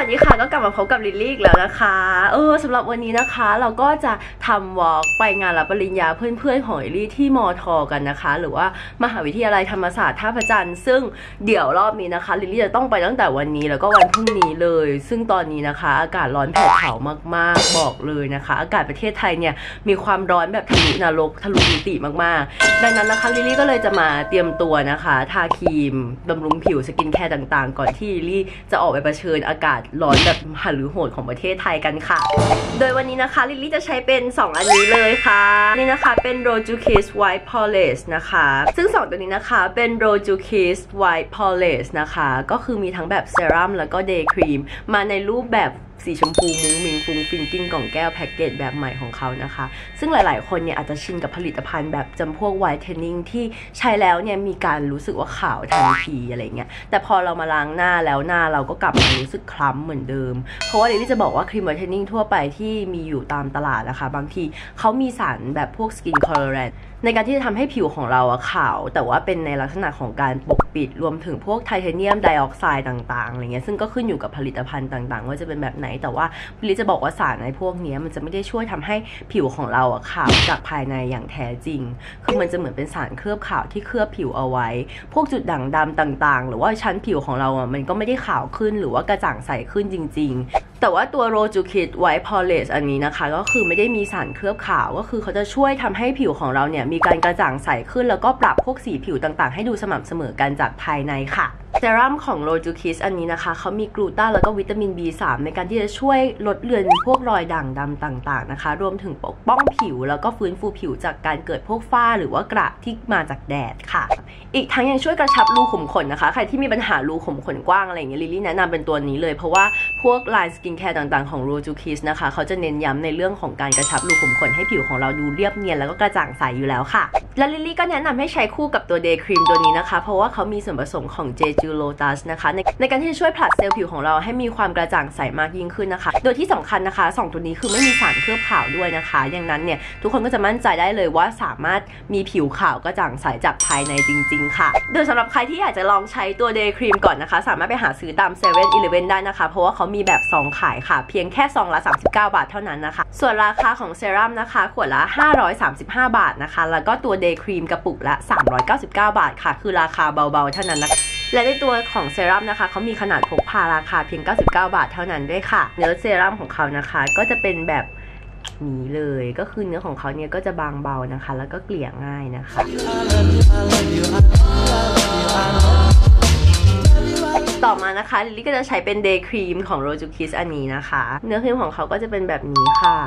ฮัลโหลสวัสดีค่ะก็กลับมาพบกับลิลลี่อีกแล้วนะคะ เออสำหรับวันนี้นะคะ เราก็จะทำ vlog ไปงานรับปริญญาเพื่อนๆของลิลลี่ที่มอทอกันนะคะ หรือว่ามหาวิทยาลัยธรรมศาสตร์ท่าพระจันทร์ซึ่งเดี๋ยวรอบนี้นะคะลิลลี่จะต้องไปตั้งแต่วันนี้แล้วก็วันพรุ่งนี้เลย ซึ่งตอนนี้นะคะ อากาศร้อนแผดเผามากๆบอกเลยนะคะ อากาศประเทศไทยเนี่ยมีความร้อนแบบทะลุนรกทะลุมิติมากๆ ดังนั้นนะคะลิลลี่ก็เลยจะมาเตรียมตัวนะคะ ทาครีมบำรุงผิว skincare ต่างๆ ก่อนที่ลิลลี่จะออกไปเผชิญอากาศร้อนแบบหันหรือโหดของประเทศไทยกันค่ะ โดยวันนี้นะคะลิลลี่จะใช้เป็น 2 อันนี้เลยค่ะ นี่นะคะเป็น Rojukiss White Poreless นะคะ ซึ่ง 2 ตัวนี้นะคะเป็น Rojukiss White Poreless นะคะ ก็คือมีทั้งแบบเซรั่มแล้วก็ day cream มาในรูปแบบ สีชมพูมุ้งมิ้งฟรุ้งฟริ้งกล่องแก้วแพ็กเกจแบบใหม่ของเขานะคะ ซึ่งหลายๆ คนเนี่ยอาจจะชินกับผลิตภัณฑ์แบบจำพวก whitening ที่ใช้แล้วเนี่ยมีการรู้สึกว่าขาวทันทีอะไรเงี้ยแต่พอเรามาล้างหน้าแล้วหน้าเราก็กลับมารู้สึกคล้ำเหมือนเดิม เพราะว่าลิลลี่จะบอกว่าครีม whitening ทั่วไปที่มีอยู่ตามตลาดนะคะ บางทีเขามีสารแบบพวก skin colorant ในการที่จะทำให้ผิวของเราอะขาว แต่ว่าเป็นในลักษณะของการปกปิดรวมถึงพวกไทเทเนียมไดออกไซด์ต่างๆอะไรเงี้ยซึ่งก็ขึ้นอยู่กับผลิตภัณฑ์ต่างๆ ว่าจะเป็นแบบไหนแต่ว่าลิลลี่จะบอกว่าสารในพวกนี้มันจะไม่ได้ช่วยทำให้ผิวของเราอะขาวจากภายในอย่างแท้จริง คือมันจะเหมือนเป็นสารเคลือบขาวที่เคลือบผิวเอาไว้ พวกจุดด่างดำต่างๆ หรือว่าชั้นผิวของเราอะมันก็ไม่ได้ขาวขึ้นหรือว่ากระจ่างใสขึ้นจริง ๆแต่ว่าตัวโรจูคิดไวท์พอเลสอันนี้นะคะ ก็คือไม่ได้มีสารเคลือบขาว ก็คือเขาจะช่วยทำให้ผิวของเราเนี่ย มีการกระจ่างใสขึ้น แล้วก็ปรับพวกสีผิวต่างๆ ให้ดูสม่ำเสมอกันจากภายในค่ะ เซรั่มของโรจูคิสอันนี้นะคะ เขามีกลูตาแล้วก็วิตามิน B3 ในการที่จะช่วยลดเลือนพวกรอยด่างดำต่างๆนะคะ รวมถึงปกป้องผิว แล้วก็ฟื้นฟูผิวจากการเกิดพวกฝ้าหรือว่ากระที่มาจากแดดค่ะ อีกทั้งยังช่วยกระชับรูขุมขนนะคะ ใครที่มีปัญหารูขุมขนกว้างอะไรอย่างเงี้ยลิลลี่แนะนำเป็นตัวนี้เลยเพราะว่าพวก line skincare ต่างๆของโรจูคิสนะคะ เขาจะเน้นย้ำในเรื่องของการกระชับรูขุมขนให้ผิวของเราดูเรียบเนียนแล้วก็กระจ่างใสอยู่แล้วค่ะ และลิลลี่ก็แนะนำให้ใช้คู่กับตัว day cream ตัวนี้นะคะ เพราะว่าเขามีส่วนผสมของ Jeju lotus นะคะในในการที่จะช่วยผลัดเซลล์ผิวของเราให้มีความกระจ่างใสมากยิ่งขึ้นนะคะ โดยที่สำคัญนะคะสองตัวนี้คือไม่มีสารเคลือบขาวด้วยนะคะอย่างนั้นเนี่ยทุกคนก็จะมั่นใจได้เลยว่าสามารถมีผิวขาวกระจ่างใสจากภายในจริง ๆ ค่ะ โดยสำหรับใครที่อยากจะลองใช้ตัวเดย์ครีมก่อนนะคะ สามารถไปหาซื้อตาม7 e เ e ่ e อได้นะคะ เพราะว่าเขามีแบบซองขายค่ะ เพียงแค่ซองละ 39 บาทเท่านั้นนะคะ ส่วนราคาของเซรั่มนะคะ ขวดละ 535 บาทนะคะ แล้วก็ตัวเดย์ครีมกระปุกละ 399 บาทค่ะ คือราคาเบาๆ เท่านั้นนะคะ และในตัวของเซรั่มนะคะเขามีขนาดพกพาราคาเพียง 99 บาทเท่านั้นด้วยค่ะ เนื้อเซรั่มของเขานะคะก็จะเป็นแบบนี้เลยก็คือเนื้อของเขาเนี่ยก็จะบางเบานะคะ แล้วก็เกลี่ยง่ายนะคะต่อมานะคะลิลลี่ก็จะใช้เป็น day cream ของโรจูคิสอันนี้นะคะ เนื้อครีมของเขาก็จะเป็นแบบนี้ค่ะ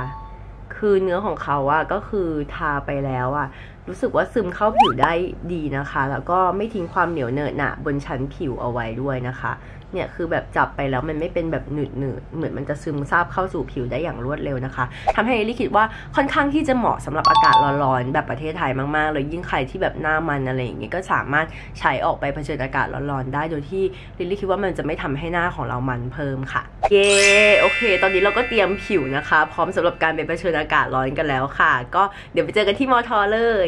คือเนื้อของเขาอะก็คือทาไปแล้วอะรู้สึกว่าซึมเข้าผิวได้ดีนะคะ แล้วก็ไม่ทิ้งความเหนียวเนอะหนะบนชั้นผิวเอาไว้ด้วยนะคะเนี่ยคือแบบจับไปแล้วมันไม่เป็นแบบหนืดหนืดเหมือนมันจะซึมซาบเข้าสู่ผิวได้อย่างรวดเร็วนะคะทำให้ลิลลี่คิดว่าค่อนข้างที่จะเหมาะสำหรับอากาศร้อนๆแบบประเทศไทยมากๆเลยยิ่งใครที่แบบหน้ามันอะไรอย่างเงี้ยก็สามารถใช้ออกไปเผชิญอากาศร้อนๆได้โดยที่ลิลลี่คิดว่ามันจะไม่ทำให้หน้าของเรามันเพิ่มค่ะเย้โอเค ตอนนี้เราก็เตรียมผิวนะคะ พร้อมสำหรับการไปเผชิญอากาศร้อนกันแล้วค่ะ ก็เดี๋ยวไปเจอกันที่มอทอเลย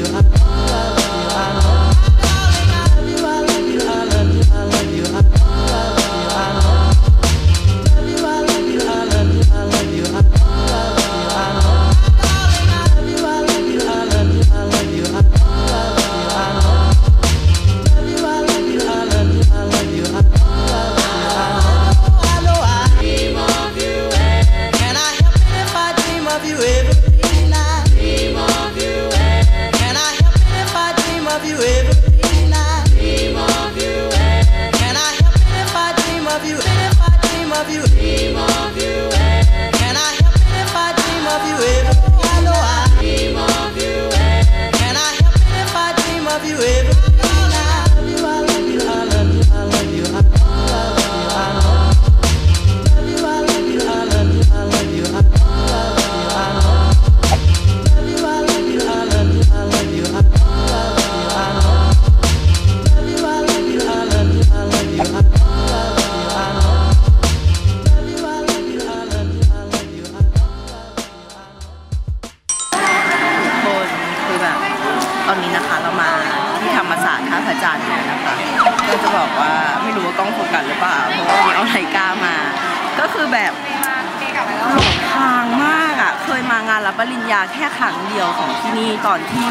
รับปริญญาแค่ครั้งเดียวของที่นี่ตอนที่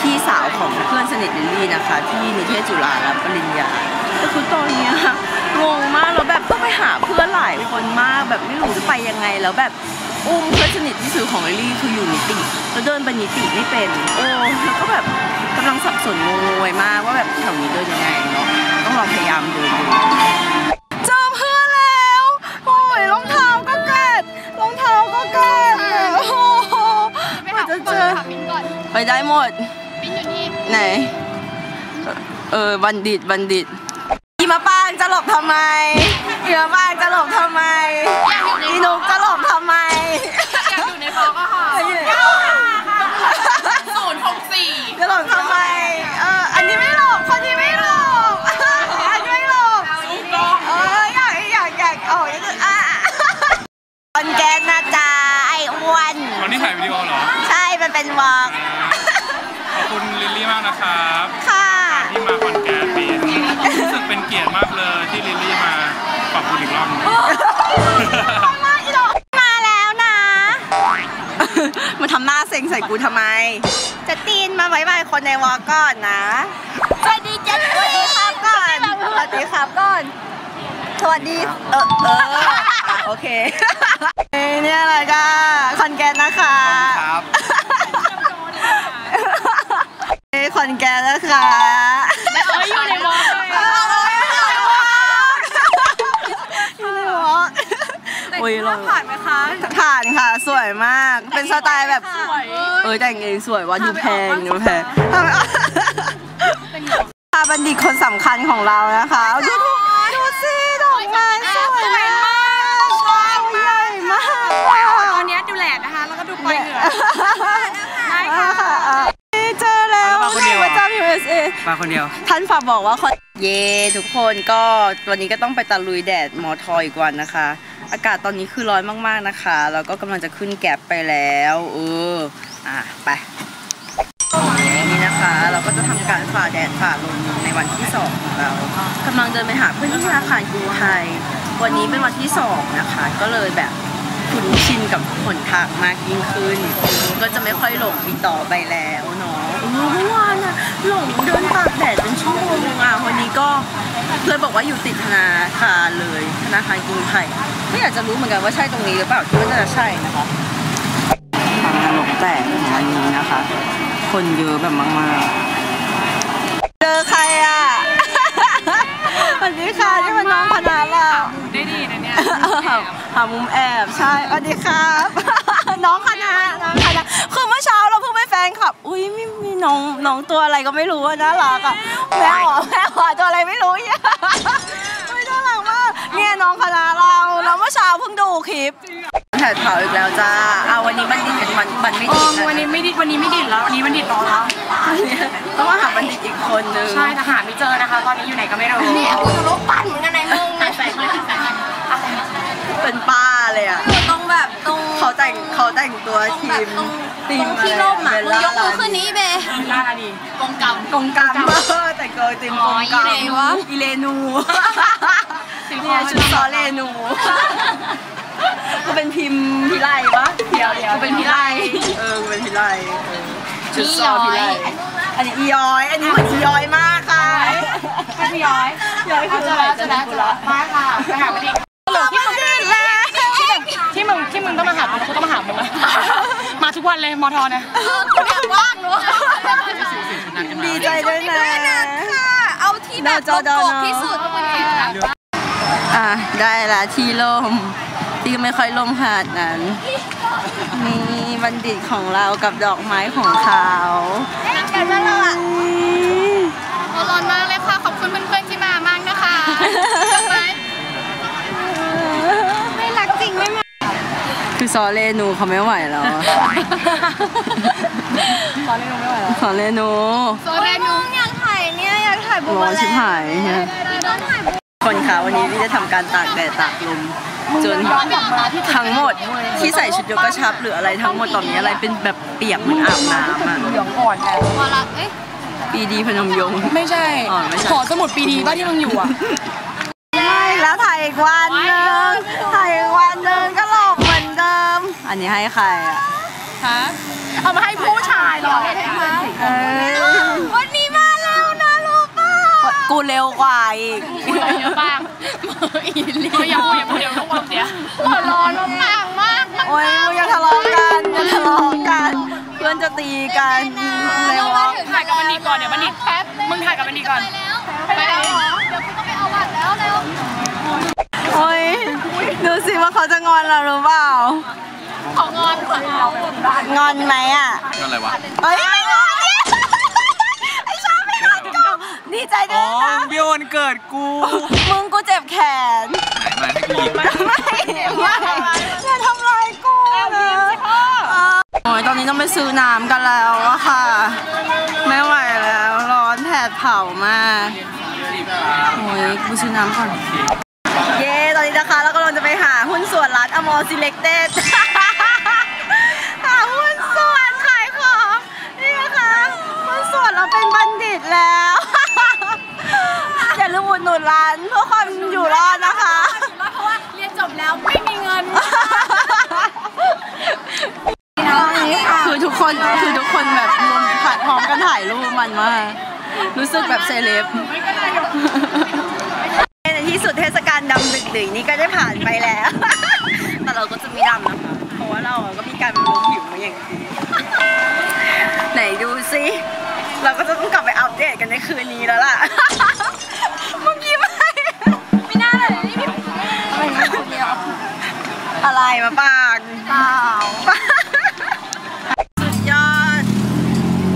พี่สาวของเพื่อนสนิทลิลลี่นะคะ ที่นิเทศจุฬารับปริญญาแต่คือตอนนี้งงมากแล้วแบบต้องไปหาเพื่อนหลายคนมากแบบไม่รู้จะไปยังไงแล้วแบบอุ้มเพื่อนสนิทที่สุดของลิลลี่คืออยู่นิติแล้วเดินไปนิติไม่เป็นโอ้แล้วก็แบบกำลังสับสนงงงวยมากว่าแบบแถวนี้เดินยังไงเนาะต้องลองพยายามเดินดู ว่าจะเจอบินก่อนไปได้หมดบินอยู่นี่ ไหน เออ บัณฑิต บัณฑิตอีมะปางจะหลบทำไมอีมะปางจะหลบทำไมอีนุกจะหลบทำไมอยากอยู่ในฟอกอะค่ะศูนย์หกสี่ จะหลบทำไม เออ อันนี้ไม่หลบ คนนี้ไม่หลบ อันนี้ไม่หลบ เอออยากอยากอยากโอ้ยอะคอนแกนนะจ๊ะไอ้อ้วน วันนี้ถ่ายวิดีโอเหรอ ใช่ มัน เป็นวอล์กขอบคุณลิลลี่มากนะครับค่ะที่มาคอนแกนปีนี้รู้สึกเป็นเกียรติมากเลยที่ลิลลี่มาขอบคุณอีกรอบหนึงมาอีดอกมาแล้วนะ มาทำหน้าเซ็งใส่กูทำไม จะตีนมาไว้บายคนในวอล์กก่อนนะสวัสดีจ้ะสวัสดีครับก่อนสวัสดีครับก่อนสวัสดีเออเอออะโอเคเอ้ยเนี่ยอะไรกันคอนแกนนะคะครับ เอ้ยคอนแกนนะคะแล้วเอาอยู่ในวอล์กเลยเอออยู่ในวอล์กโอ้ยเราผ่านไหมคะ ผ่านค่ะ สวยมาก เป็นสไตล์แบบ เออแต่งเองสวยว่าดูแพงดูแพงพาบัณฑิตคนสำคัญของเรานะคะ ดูดูดูสิดอกไม้สวยมากช่อใหญ่มากตอนนี้ดูแลดนะคะ แล้วก็ดูปล่อยเหนือ มาคนเดียว ท่านฝากบอกว่าคนเย่ทุกคนก็วันนี้ก็ต้องไปตะลุยแดดมอทออีกวันนะคะ อากาศตอนนี้คือร้อนมากๆนะคะแล้วก็กำลังจะขึ้นแก็บไปแล้วเอออะไปนี่นะคะ เราก็จะทำการฝ่าแดดฝ่าลมในวันที่สองของเรากำลังเดินไปหาเพื่อนที่ธนาคารกรุงไทย วันนี้เป็นวันที่สองนะคะ ก็เลยแบบคุ้นชินกับหนทางมากยิ่งขึ้น ก็จะไม่ค่อยหลงอีกต่อไปแล้วเนาะ เออเมื่อวานอะหลงเดินตากแดดเป็นชั่วโมงอะวันนี้ก็เพื่อนบอกว่าอยู่ติดธนาคารเลยธนาคารกรุงไทยไม่อยากจะรู้เหมือนกันว่าใช่ตรงนี้หรือเปล่าคิดว่าน่าจะใช่นะคะทางหลงแตกของวันนี้นะคะ คนเยอะแบบมากๆ เจอใครอะสวัสดีค่ะนี่มันน้องคณะเราได้ดีนะเนี่ยหามุมแอบใช่สวัสดีครับ น้องคณ นคลับ อุ้ยมีมีน้องน้องตัวอะไรก็ไม่รู้อะน่ารักอะแม่หัวแม่หัวตัวอะไรไม่รู้เนี่ยอุ้ยน่ารักมากเนี่ยน้องคณะเราเราเมื่อเช้าเพิ่งดูคลิปถ่ายเผาอีกแล้วจ้าเอาวันนี้บันดิตกับวันบันไม่อ๋ดิอตนะวันนี้ไม่ดิวันนี้ไม่ดิดแล้ววันนี้มันดิดร้อนแล้ว ต้องมาหาบันดิตอีกคนนึงใช่แต่หาไม่เจอนะคะ ตอนนี้อยู่ไหนก็ไม่รู้นี่กูจะลบปั่นเหมือนกันไหนมึง ต่งตัวทีมทีมที่ร่มอะเบมึลงยล่ากมือขึ้นนี้เบล่าดีกงกรรมกงกรรมเออแต่งตัวทีมกงกรรมอ๋ออีเลวะอีเลนูเนี่ยชุดซอเลนูกูเป็นพิมพ์พิไลปะเดี๋ยวเดี๋ยวกูเป็นพิไลเออกูเป็นพิไลเออชุดซอพิไลอันนี้อีย้อย อันนี้เหมือนอีย้อยมากค่ะไม่พี่ย้อยย้อยคือเจอะอไรแล้วเจอแล้วเจอแล้วมาค่ะไปหาไม่ดิ ที่มึงที่มึงต้องมาหากูกูต้องมาหามึงนะมาทุกวันเลยมอทอเนี่ยอยากว่างเนอะดีใจด้วยนะค่ะเอาที่แบบจอดอโกเนอะที่สุดอะได้ละที่ล่มที่ไม่ค่อยล่มขนาดนั้นนี่บัณฑิตของเรากับดอกไม้ของเขากันว่าเราอะร้อนมากเลยค่ะ ขอบคุณเพื่อนๆที่มามาก คือซอเลนูเขาไม่ไหวแล้วอะตอนนี้ยังไม่ไหวแล้วซอเลนูโซเรนูมึงอยากถ่ายเนี่ยอยากถ่ายบุร้อนชิบหายฮะต้องถ่ายบุคนคะวันนี้พี่จะทำการตากแดดตากลมจนทั้งหมดที่ใส่ชุดโยกกระชับหรืออะไรทั้งหมดตอนนี้อะไรเป็นแบบเปียกเหมือนอาบน้ำอะเหลืองก่อนแทนพอละเอ้ยปีดีพนมยงค์ไม่ใช่อ๋อไม่ใช่ขอสมุดปีดีบ้านที่มึงอยู่อะไม่แล้วถ่ายอีกวันหนึง นนี้ให้ใครอะฮะเอามาให้ผู้ชายเหรอเออวันนี้มาแล้วนะรู้ป่ะกูเร็วกว่าอีกเยอะบ้างอีลีอย่าพูดอย่าพูดเดี๋ยวต้องความเสียหัวร้อนว่าปังมากโอ้ยมึงอย่าทะเลาะกันอย่าทะเลาะกันเพื่อนจะตีกันเร็วอะถ่ายกับบันดีก่อนเดี๋ยวบันดีแป๊บมึงถ่ายกับบันดีก่อนไปแล้วโอ้ยดูสิว่าเขาจะงอนเราหรือเปล่า ของงอนของเรา งอนไหมอะก็อะไรวะเฮ้ยไม่งอนเนี่ยไอชอบไม่งอนกูดีใจด้อ๋วอยนะเบี้ยววันเกิดกู มึงกูเจ็บแขนไหนมาให้กูยิงไม่ไม่อย่าทำร้ายกูนะโอ้ยตอนนี้ต้องไปซื้อน้ำกันแล้วอะค่ะ ไม่ไหวแล้วร้อนแผดเผามากโอ้ยกูซื้อน้ำก่อน เย้ ตอนนี้นะคะเรากำลังจะไปหาหุ้นส่วนร้านอมอซิเล็กเต็ด เราเป็นบัณฑิตแล้วอย่าลืมอุดหนุนร้านเพื่อความอยู่รอดนะคะเพราะว่าเรียนจบแล้วไม่มีเงินคือทุกคนคือทุกคนแบบรวมถ่ายพร้อมกันถ่ายรูปมันมากรู้สึกแบบเซเลบในที่สุดเทศกาลดำดึกๆนี้ก็ได้ผ่านไปแล้ว แต่เราก็จะไม่ดำนะคะ เพราะว่าเราก็มีการบำรุงผิวมาอย่างดีไหน ดูสิเราก็จะต้องกลับไปอัปเดตกันในคืนนี้แล้วล่ะ เมื่อกี้ไม่ไม่น่าเลยนี่พี่ไม่ไม่คนเดียวอะไรมาปางเปล่าสุดยอด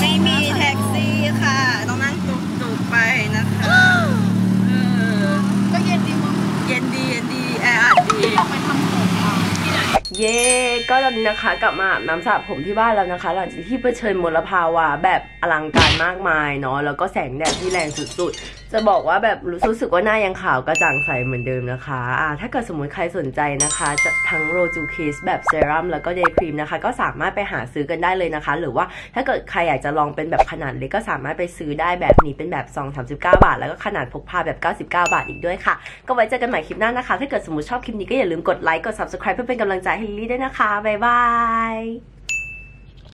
ไม่มีแท็กซี่ค่ะ ต้องนั่งตุกตุกๆไปนะคะ เออ ก็เย็นดีมึงเย็นดีเย็นดีแออัดดี เย่ ก็ตอนนี้นะคะ กลับมาอาบน้ำสระผมที่บ้านแล้วนะคะ หลังจากที่เผชิญมลภาวะแบบอลังการมากมายเนาะแล้วก็แสงแดดที่แรงสุดๆ จะบอกว่าแบบรู้สึกว่าหน้ายังขาวกระจ่างใสเหมือนเดิมนะคะอ่าถ้าเกิดสมมติใครสนใจนะคะจะทั้งโรจูคิสแบบเซรั่มแล้วก็ day cream นะคะ ก็สามารถไปหาซื้อกันได้เลยนะคะ หรือว่าถ้าเกิดใครอยากจะลองเป็นแบบขนาดเล็กก็สามารถไปซื้อได้แบบนี้เป็นแบบซอง39 บาท แล้วก็ขนาดพกพาแบบ 99 บาทอีกด้วยค่ะ ก็ไว้เจอกันใหม่คลิปหน้านะคะ ถ้าเกิดสมมติชอบคลิปนี้ก็อย่าลืมกดไลค์กด subscribe เพื่อเป็นกำลังใจให้ลิลลี่ด้วยนะคะบ๊ายบาย